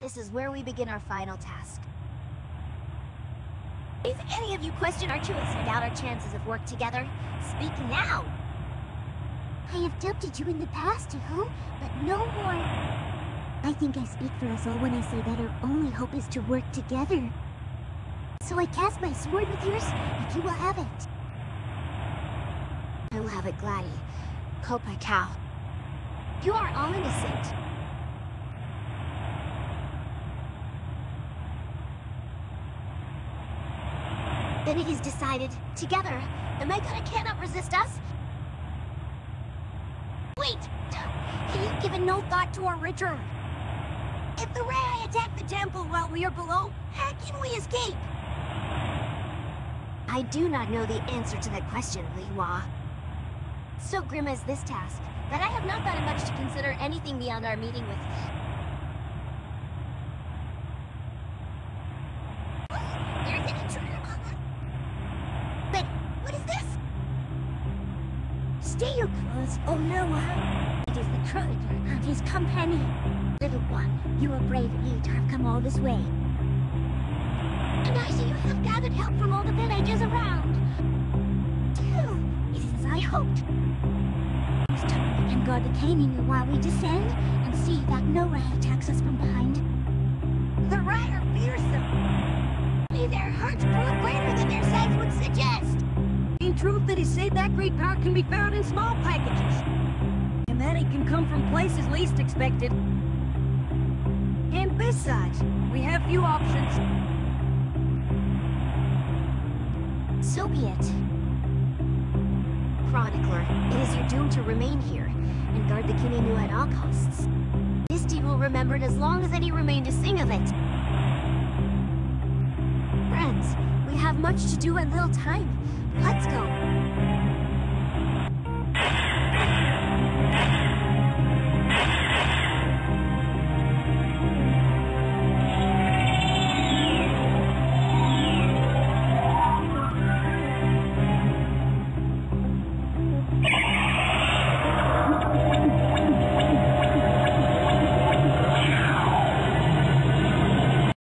This is where we begin our final task. If any of you question our choice and doubt our chances of work together, speak now! I have doubted you in the past, Tahu, but no more. I think I speak for us all when I say that our only hope is to work together. So I cast my sword with yours, and you will have it. I will have it, Gladdy. Kopaka. You are all innocent. Then it is decided, together, the Makuta cannot resist us. Wait! Have you given no thought to our return? If the Rahi attack the temple while we are below, how can we escape? I do not know the answer to that question, Li Hua. So grim is this task, that I have not thought it much to consider anything beyond our meeting with... There's an intruder! But, what is this? Clothes, oh Noah. Uh, it is the Trojan and his company. Little one, you are brave indeed to have come all this way. And I see you have gathered help from all the villages around. Two, it is as I hoped. This time we can guard the canyon while we descend, and see that no rat attacks us from behind. Truth, that he said that great power can be found in small packages. And that it can come from places least expected. And besides, we have few options. So be it. Chronicler, it is your doom to remain here and guard the Kini-Nui at all costs. This deed will remember it as long as any remain to sing of it. Friends, we have much to do and little time. Let's go.